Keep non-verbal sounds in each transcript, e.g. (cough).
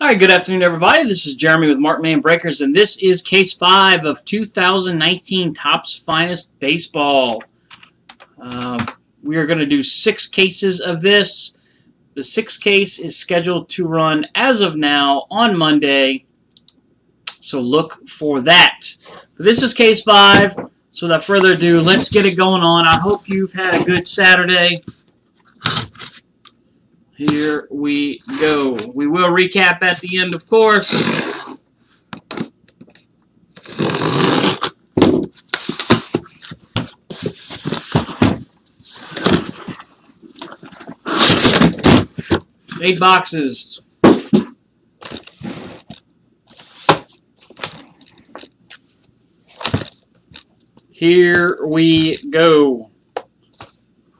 All right, good afternoon, everybody. This is Jeremy with Markman Breakers, and this is Case 5 of 2019 Topps Finest Baseball. Uh, we are going to do six cases of this. The sixth case is scheduled to run as of now on Monday, so look for that. But this is Case 5, so without further ado, let's get it going on. I hope you've had a good Saturday. Here we go. We will recap at the end, of course. Eight boxes. Here we go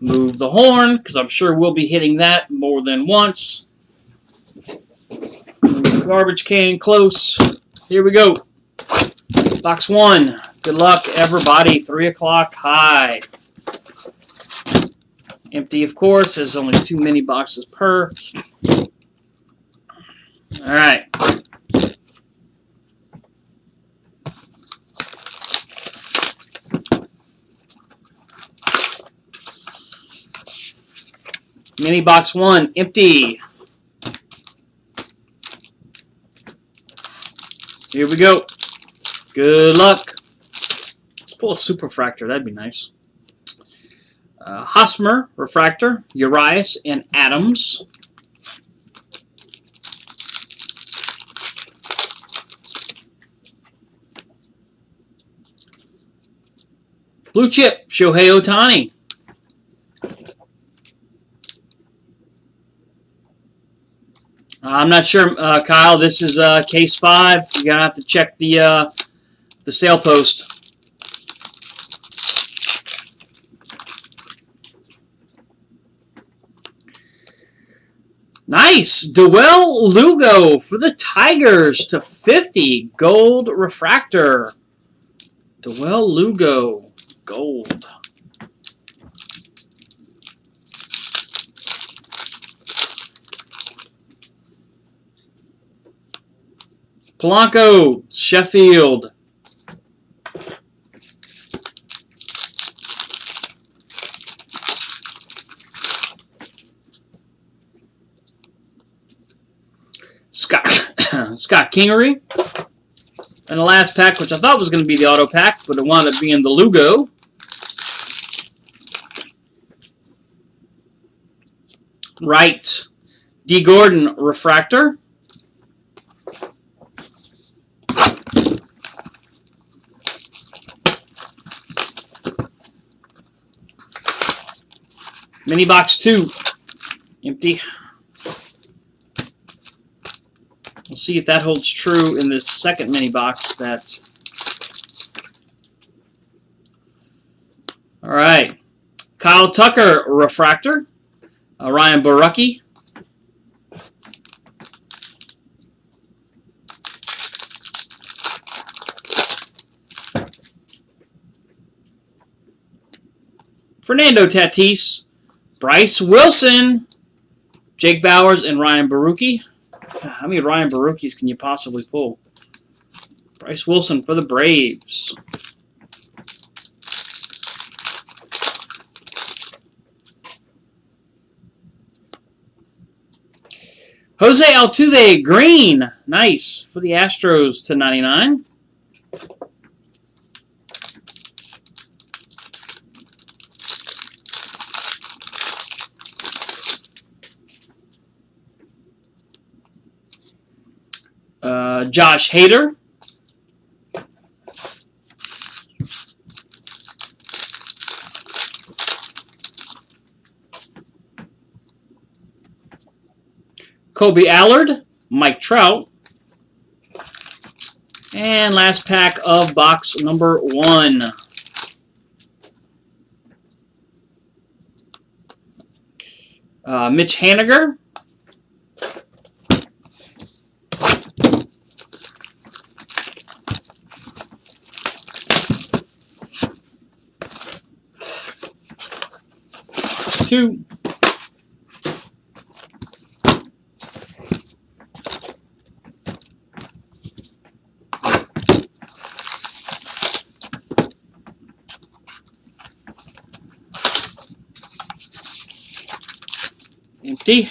move the horn because I'm sure we'll be hitting that more than once. Garbage can close. Here we go. Box one. Good luck, everybody. Three o'clock high. Empty, of course. There's only too many boxes per. All right. Mini box one, empty. Here we go. Good luck. Let's pull a superfractor. That'd be nice. Uh, Hosmer, refractor, Urias, and Adams. Blue chip, Shohei Ohtani. I'm not sure, uh, Kyle. This is uh, case five. You're gonna have to check the uh, the sale post. Nice, Dawel Lugo for the Tigers to 50 gold refractor. Dawel Lugo gold. Polanco, Sheffield. Scott (coughs) Scott Kingery. And the last pack, which I thought was going to be the auto pack, but it wound up being the Lugo. Right. D. Gordon Refractor. Mini box two, empty. We'll see if that holds true in this second mini box. That's All right, Kyle Tucker refractor, uh, Ryan Borucki. Fernando Tatis, Bryce Wilson, Jake Bauers, and Ryan Borucki. How many Ryan Boruckis can you possibly pull? Bryce Wilson for the Braves. Jose Altuve Green. Nice for the Astros to 99. Uh, Josh Hader. Kolby Allard, Mike Trout. And last pack of box number one. Uh, Mitch Haniger. two. Empty.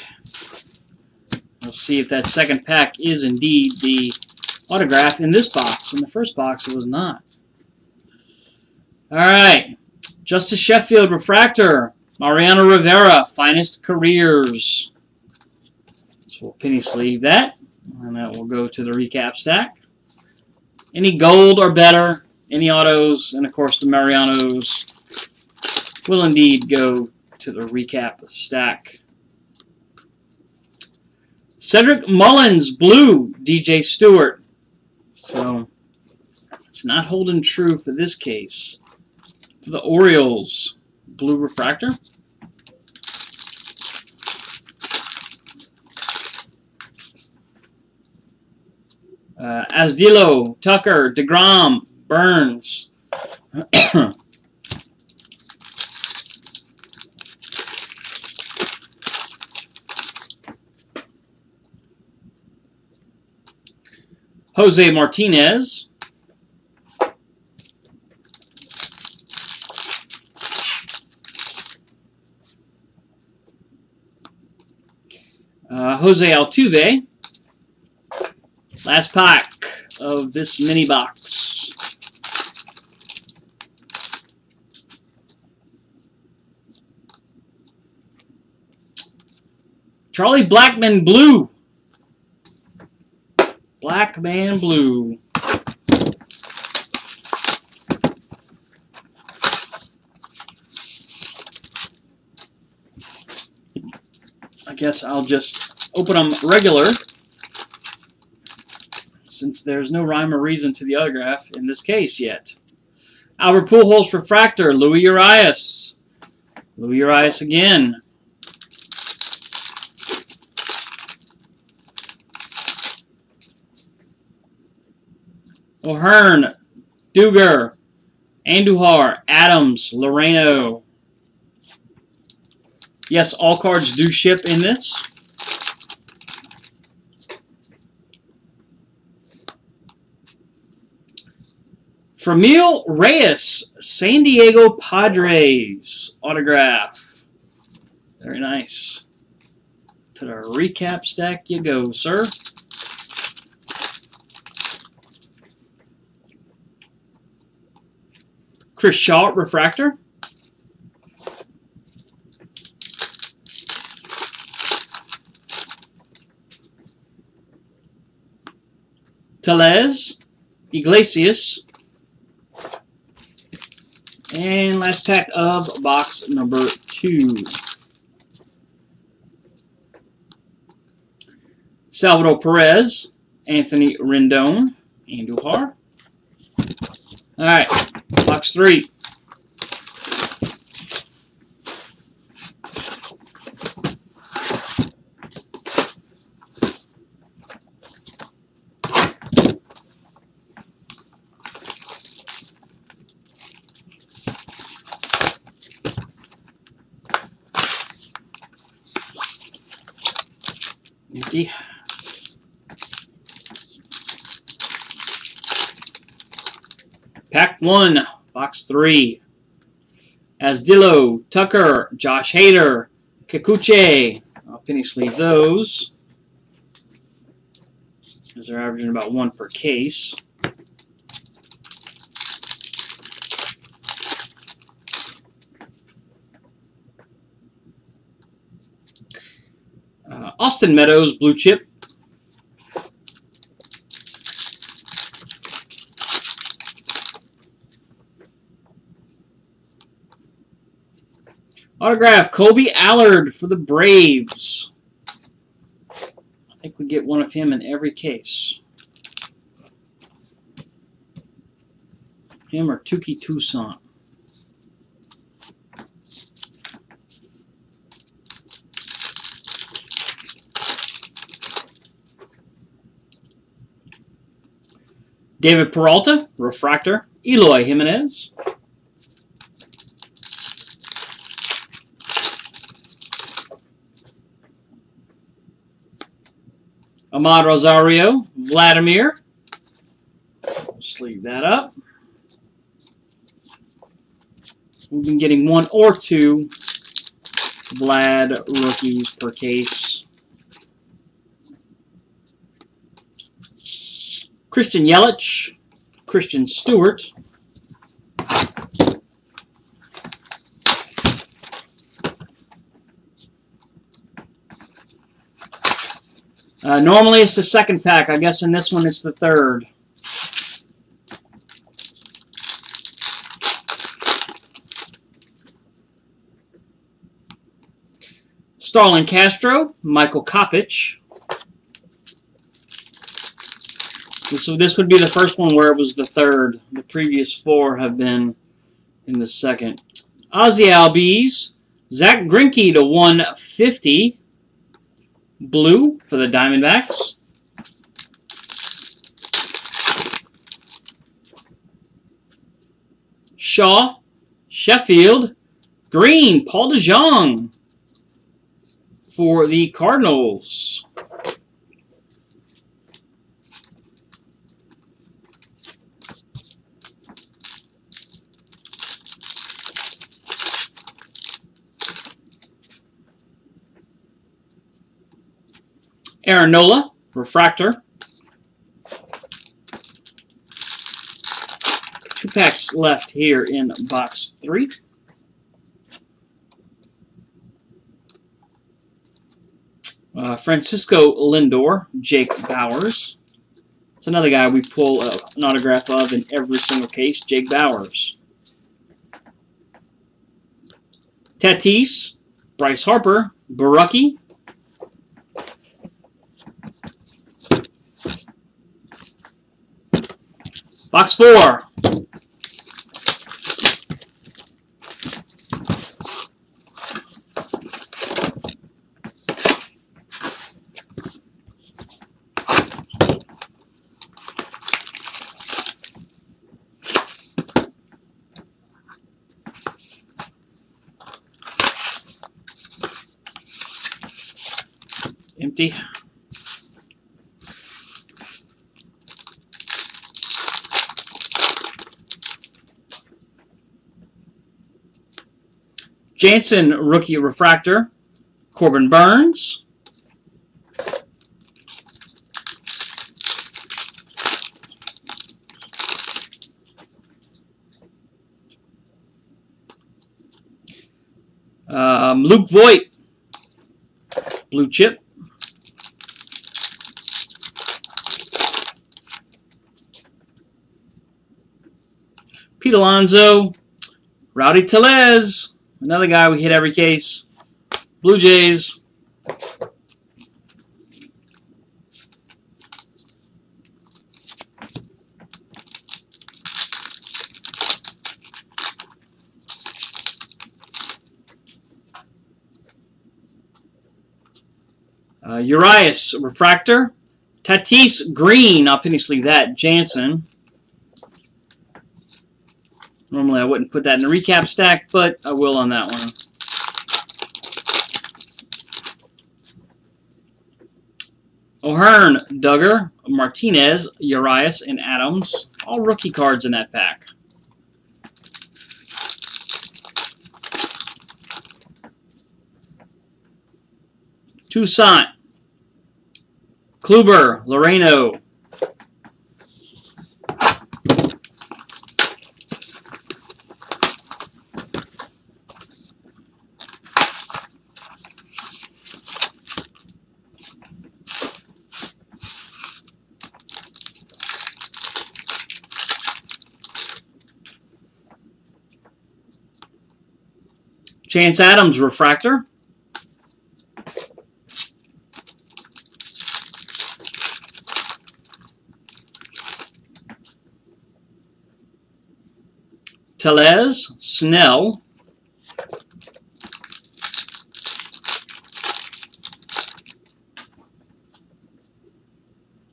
We'll see if that second pack is indeed the autograph in this box. In the first box, it was not. All right. Justus Sheffield Refractor Mariano Rivera, Finest Careers. So we'll penny sleeve that. And that will go to the recap stack. Any gold or better, any autos, and of course the Marianos will indeed go to the recap stack. Cedric Mullins, blue, DJ Stewart. So it's not holding true for this case. For the Orioles, blue refractor. Uh, Asdillo, Tucker, DeGrom, Burnes. (coughs) Jose Martinez. Uh, Jose Altuve. Last pack of this mini box. Charlie Blackmon Blue. Blackmon Blue. I guess I'll just open them regular since there's no rhyme or reason to the autograph in this case yet. Albert Pujols Refractor, Louis Urias. Louis Urias again. O'Hearn, Duggar, Andujar, Adams, Laureano. Yes, all cards do ship in this. Franmil Reyes, San Diego Padres autograph. Very nice. To the recap stack you go, sir. Chris Shaw refractor. Tellez, Iglesias, and last pack of box number two. Salvador Perez, Anthony Rendon, Andujar. All right, box three. Empty. Pack one, three. Asdillo, Tucker, Josh Hader, Kikuchi. I'll penny sleeve those. As they're averaging about one per case. Uh, Austin Meadows, blue chip. Autograph, Kolby Allard for the Braves. I think we get one of him in every case. Him or Touki Toussaint. David Peralta, Refractor. Eloy Jimenez. Amed Rosario, Vladimir. Sleeve that up. We've been getting one or two Vlad rookies per case. Christian Yelich, Christian Stewart. Uh, normally it's the second pack. I guess in this one it's the third. Starlin Castro, Michael Kopech. So this would be the first one where it was the third. The previous four have been in the second. Ozzie Albies, Zack Greinke to 150. Blue for the Diamondbacks. Shaw, Sheffield, Green, Paul DeJong for the Cardinals. Aaron Nola, Refractor. Two packs left here in box three. Uh, Francisco Lindor, Jake Bauers. It's another guy we pull an autograph of in every single case, Jake Bauers. Tatis, Bryce Harper, Borucki, Box four. Empty. Jansen, rookie refractor. Corbin Burnes. Um, Luke Voit, blue chip. Pete Alonso, Rowdy Tellez, Another guy we hit every case. Blue Jays. Uh, Urias Refractor. Tatis Green. I'll penny sleeve that. Jansen. Normally I wouldn't put that in the recap stack, but I will on that one. O'Hearn, Duggar, Martinez, Urias, and Adams. All rookie cards in that pack. Toussaint, Kluber, Laureano, Chance Adams refractor. Tellez, Snell,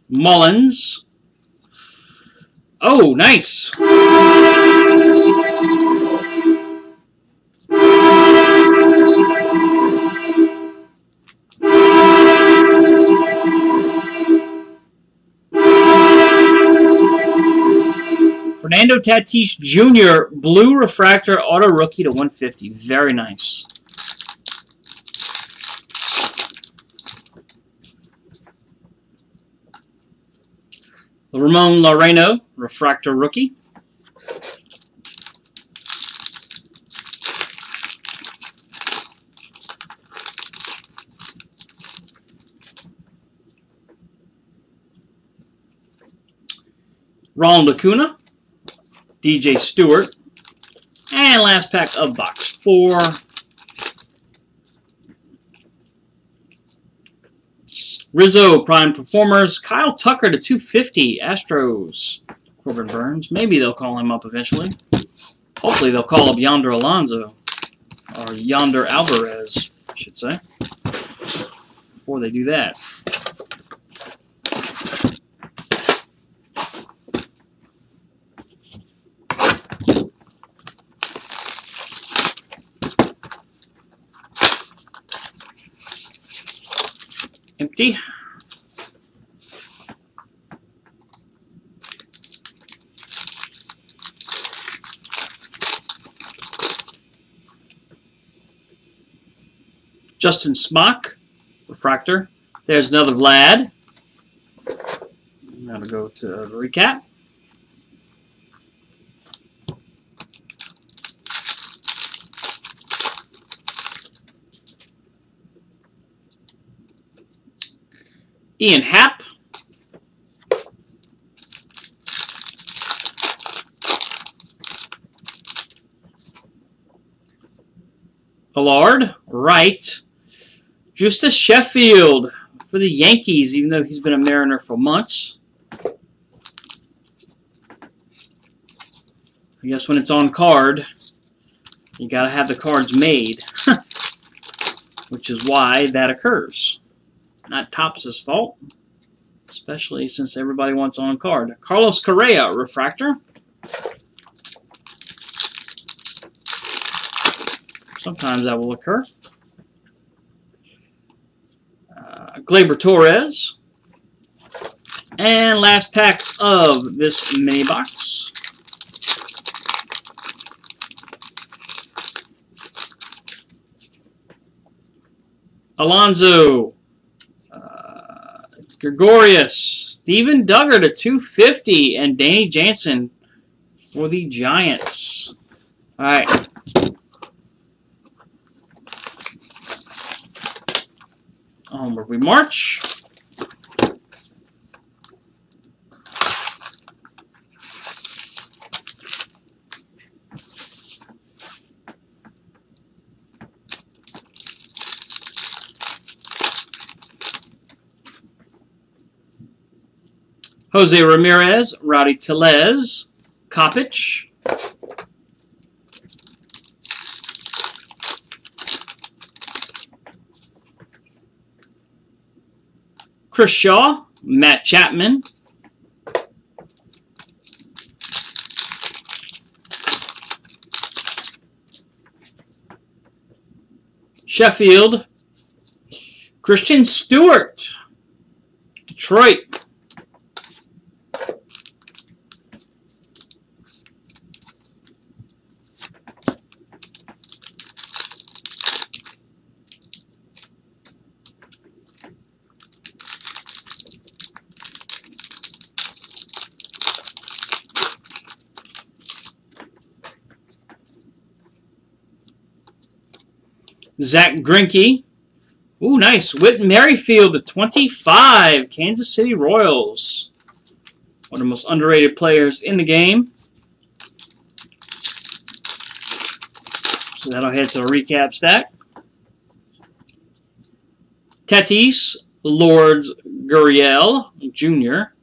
Mullins. Oh, nice. Fernando Tatis Jr., Blue Refractor Auto Rookie to 150. Very nice. Ramon Moreno, Refractor Rookie. Ronald Acuna. DJ Stewart, and last pack of box four. Rizzo Prime Performers, Kyle Tucker to 250, Astros, Corbin Burnes. Maybe they'll call him up eventually. Hopefully they'll call up Yonder Alonso, or Yonder Alvarez, I should say, before they do that. Empty. Justin Smoak, refractor. There's another Vlad. I'm going to go to recap. Ian Happ. Allard, right. Justus Sheffield for the Yankees, even though he's been a Mariner for months. I guess when it's on card, you got to have the cards made, (laughs) which is why that occurs. Not Topps' fault, especially since everybody wants on card. Carlos Correa, refractor. Sometimes that will occur. Uh, Gleyber Torres. And last pack of this mini box. Alonso. Gregorius. Steven Duggar to 250. And Danny Jansen for the Giants. All right. Onward we march. Jose Ramirez, Rowdy Tellez, Kopech, Chris Shaw, Matt Chapman. Sheffield, Christian Stewart, Detroit. Zack Greinke. Ooh, nice. Whit Merrifield to 25. Kansas City Royals. One of the most underrated players in the game. So that'll head to a recap stack. Tatis Lourdes Gurriel Jr.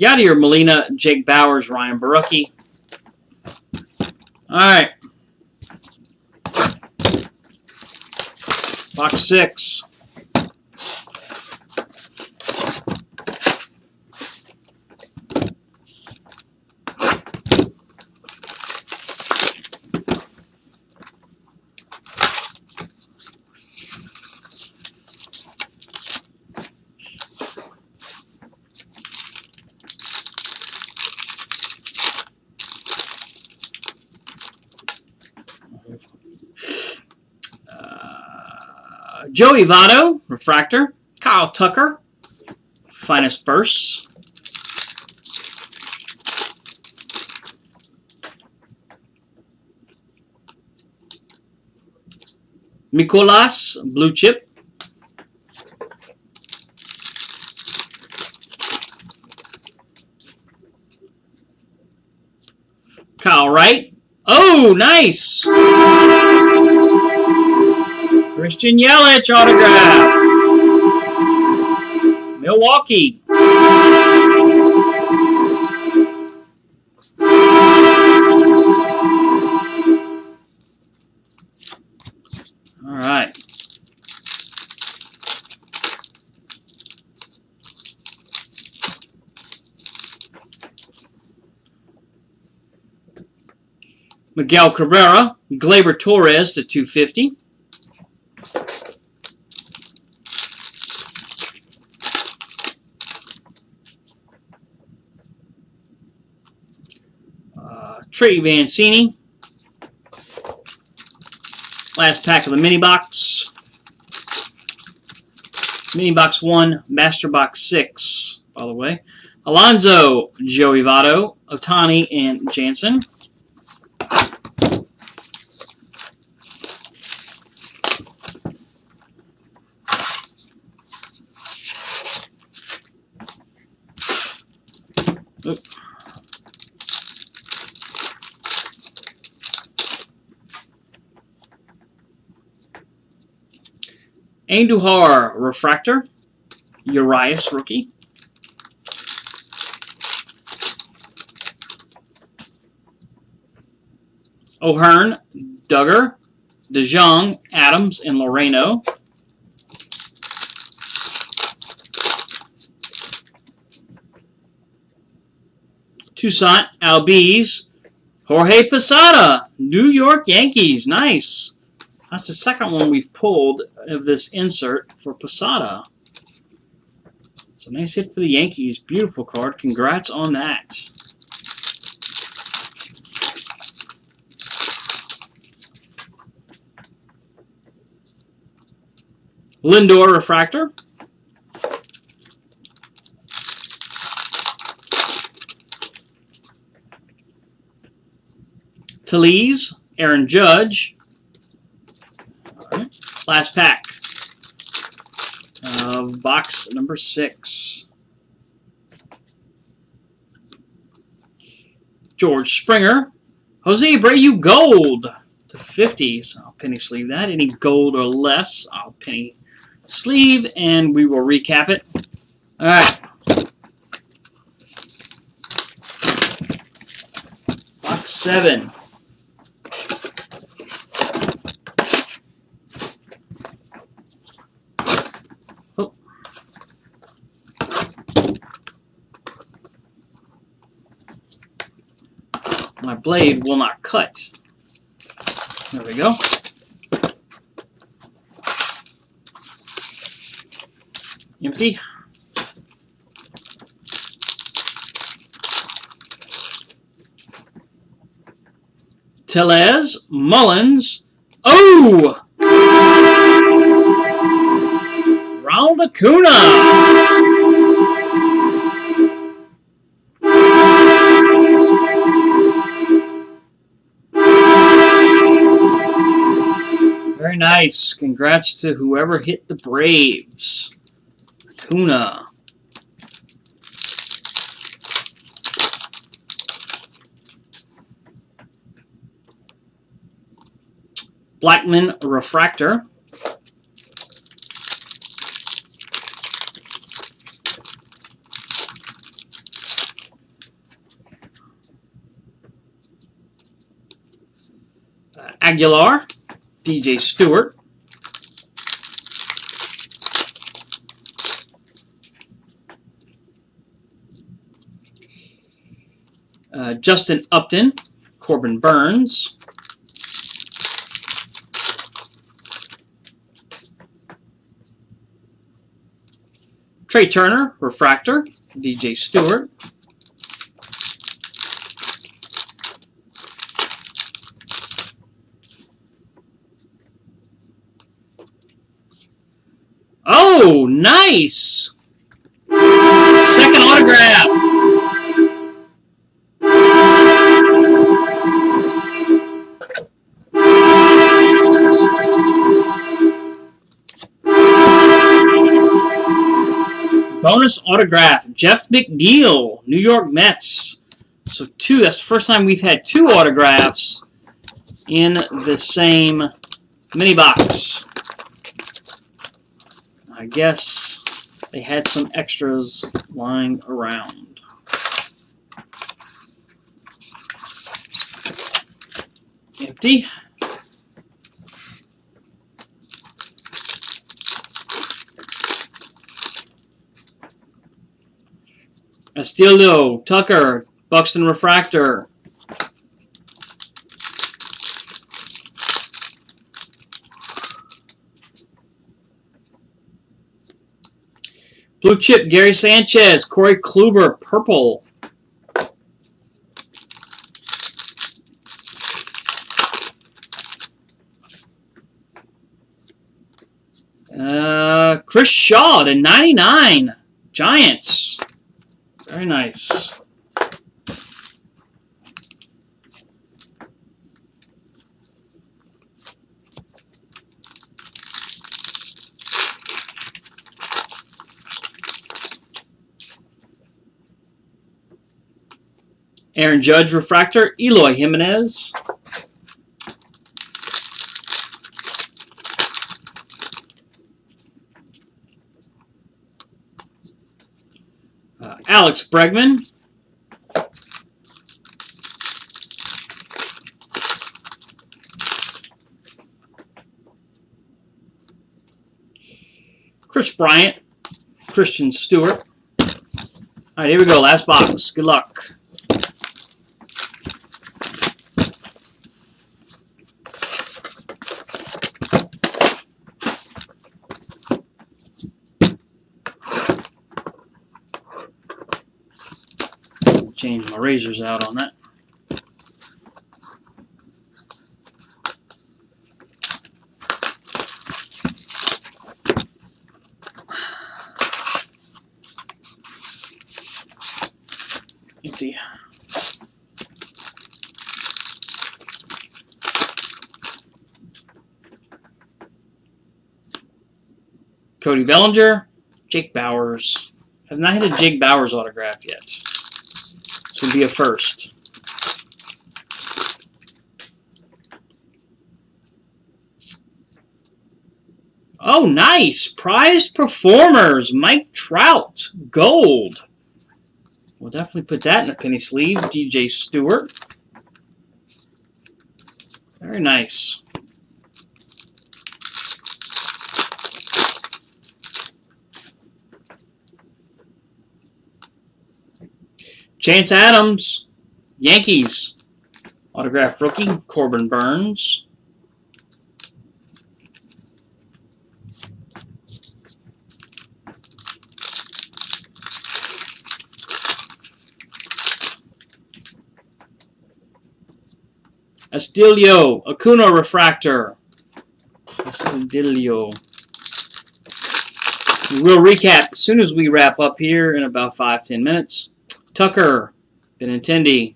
Yadier Molina, Jake Bauers, Ryan Borucki. All right. Box six. Joey Votto, Refractor. Kyle Tucker, Finest First. Mikolas, Blue Chip. Kyle Wright. Oh, nice! Christian Yelich autograph. Milwaukee. All right. Miguel Cabrera, Gleyber Torres to 250. Uh, Trey Mancini. Last pack of the mini box. Mini box 1, master box 6, by the way. Alonso, Joey Votto, Ohtani, and Jansen. Andujar Refractor, Urias rookie. O'Hearn, Duggar, DeJong, Adams, and Laureano. Toussaint, Albies, Jorge Posada, New York Yankees. Nice. That's the second one we've pulled of this insert for Posada. So nice hit for the Yankees. Beautiful card. Congrats on that. Lindor Refractor. Tellez, Aaron Judge. Last pack of box number six. George Springer. Jose Abreu Gold to 50s. I'll penny sleeve that. Any gold or less, I'll penny sleeve, and we will recap it. All right. Box 7. Blade will not cut. There we go. Empty. Tellez, Mullins. Oh! Ronald Acuna. Nice. Congrats to whoever hit the Braves. Acuna. Blackmon Refractor. Uh, Aguilar, DJ Stewart. Uh, Justin Upton, Corbin Burnes. Trea Turner, Refractor, DJ Stewart. Nice! Second autograph. Bonus autograph, Jeff McNeil, New York Mets. So two, that's the first time we've had two autographs in the same mini box. I guess they had some extras lying around. Empty. Castillo, Tucker, Buxton Refractor. Blue chip, Gary Sanchez, Corey Kluber, purple. Uh, Chris Shaw to 99, Giants. Very nice. Aaron Judge refractor, Eloy Jimenez. Uh, Alex Bregman. Kris Bryant, Christian Stewart. All right, here we go. Last box. Good luck. Razors out on that. Empty. Cody Bellinger, Jake Bauers. I've not had a Jake Bauers autograph yet. Would be a first. Oh, nice. Prized performers. Mike Trout. Gold. We'll definitely put that in a penny sleeve. DJ Stewart. Very nice. Chance Adams, Yankees. Autograph rookie, Corbin Burnes. Astilio, Acuna Refractor. Astilio. We'll recap as soon as we wrap up here in about five ten minutes. Tucker, Benintendi.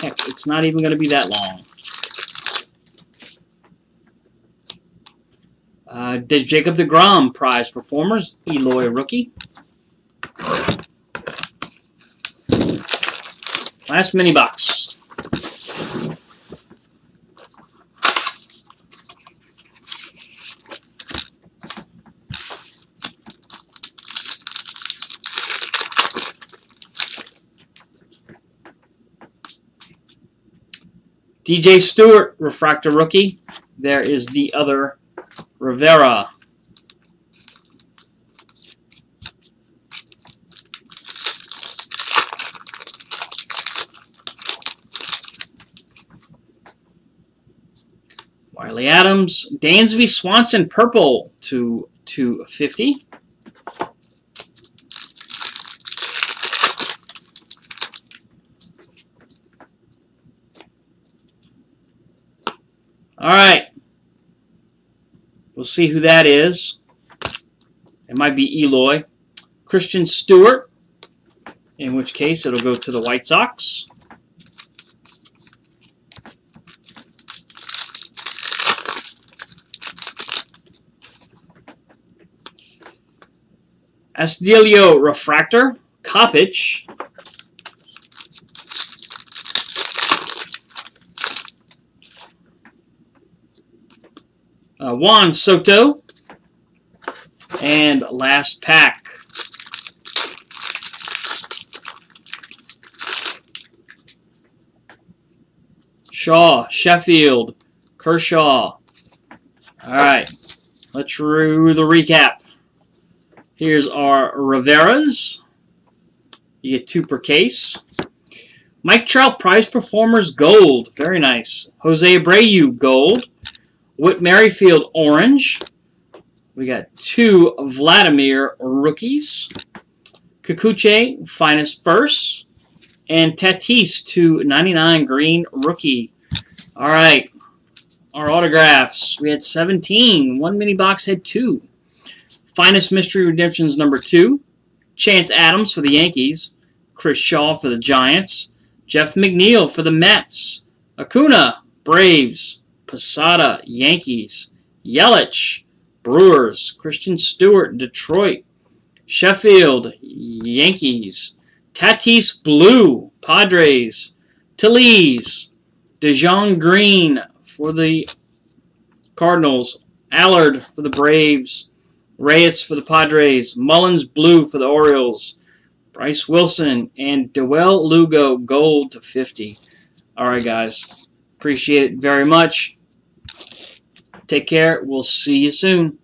Heck, it's not even going to be that long. Uh, Jacob DeGrom, prize performers. Eloy, rookie. Last mini box. DJ Stewart, refractor rookie. There is the other Rivera. Wiley Adams, Dansby Swanson purple to 250. All right. We'll see who that is. It might be Eloy. Christin Stewart, in which case it'll go to the White Sox. Astudillo Refractor, Kopech. Juan Soto. And last pack. Shaw, Sheffield, Kershaw. All right, let's do the recap. Here's our Riveras. You get two per case. Mike Trout Prize Performers Gold. Very nice. Jose Abreu Gold. Whit Merrifield Orange. We got two Vladimir rookies. Kikuchi Finest First. And Tatis to 99 Green Rookie. All right. Our autographs. We had 17. One mini box had two. Finest Mystery Redemptions number two. Chance Adams for the Yankees. Chris Shaw for the Giants. Jeff McNeil for the Mets. Acuna, Braves. Posada, Yankees. Yelich, Brewers. Christin Stewart, Detroit. Sheffield, Yankees. Tatis Blue, Padres. Tellez, DeJong Green for the Cardinals. Allard for the Braves. Reyes for the Padres, Mullins Blue for the Orioles, Bryse Wilson, and Dawel Lugo Gold to 50. All right, guys. Appreciate it very much. Take care. We'll see you soon.